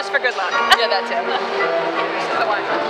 just for good luck. yeah, that too.